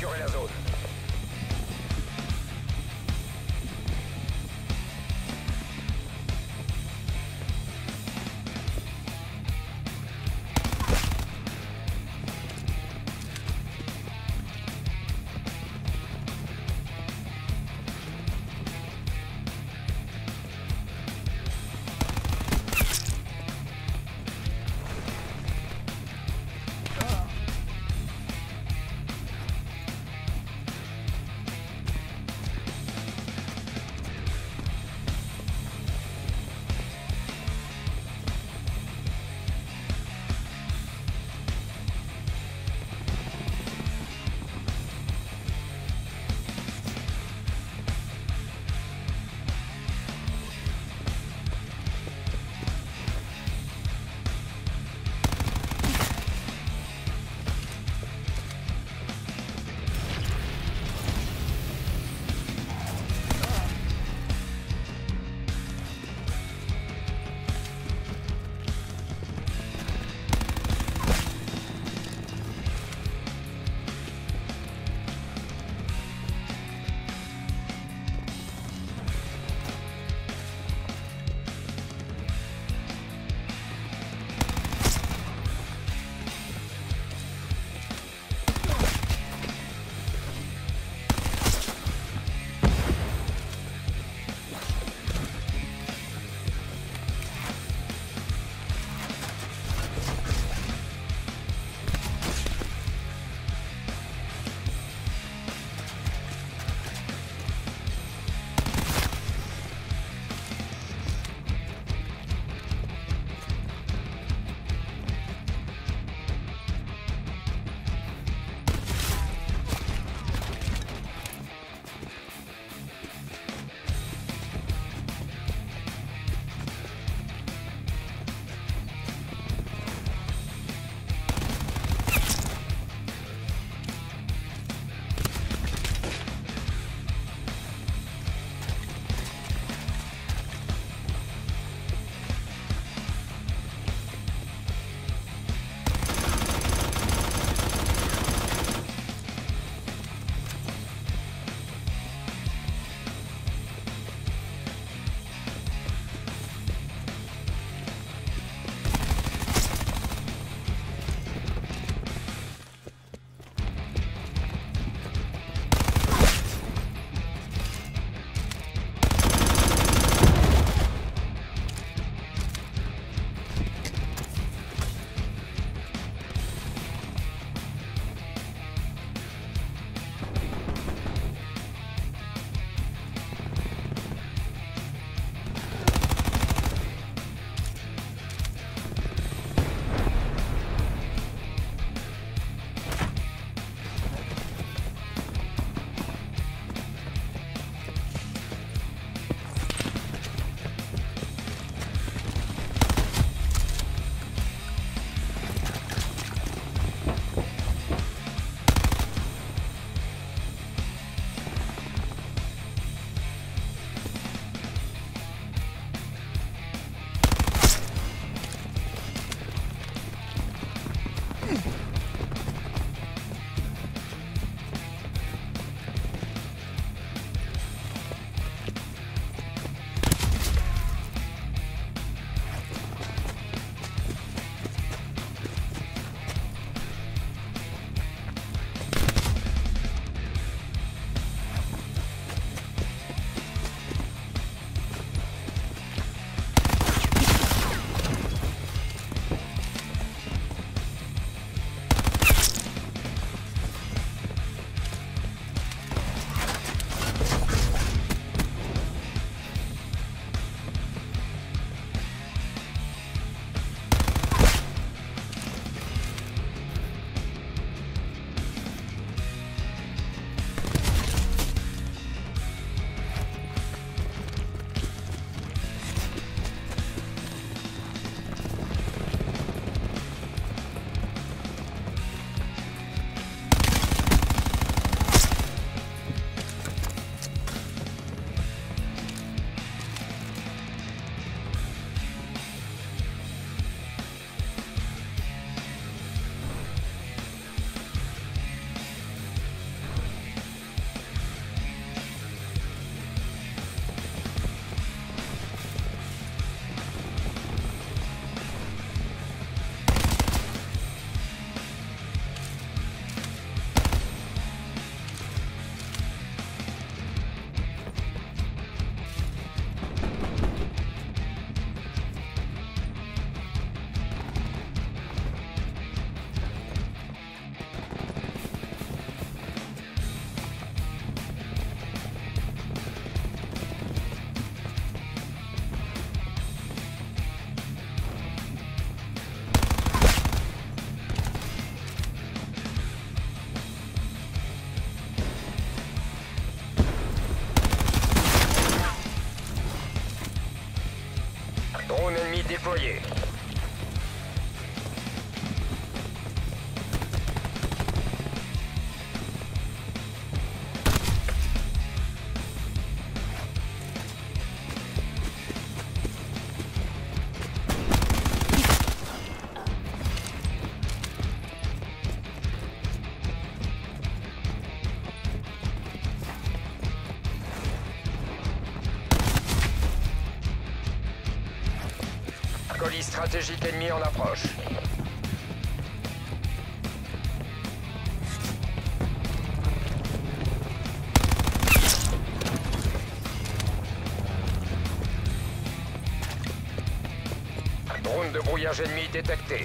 securing our zone. Stratégique ennemi en approche. Drone de brouillage ennemi détecté.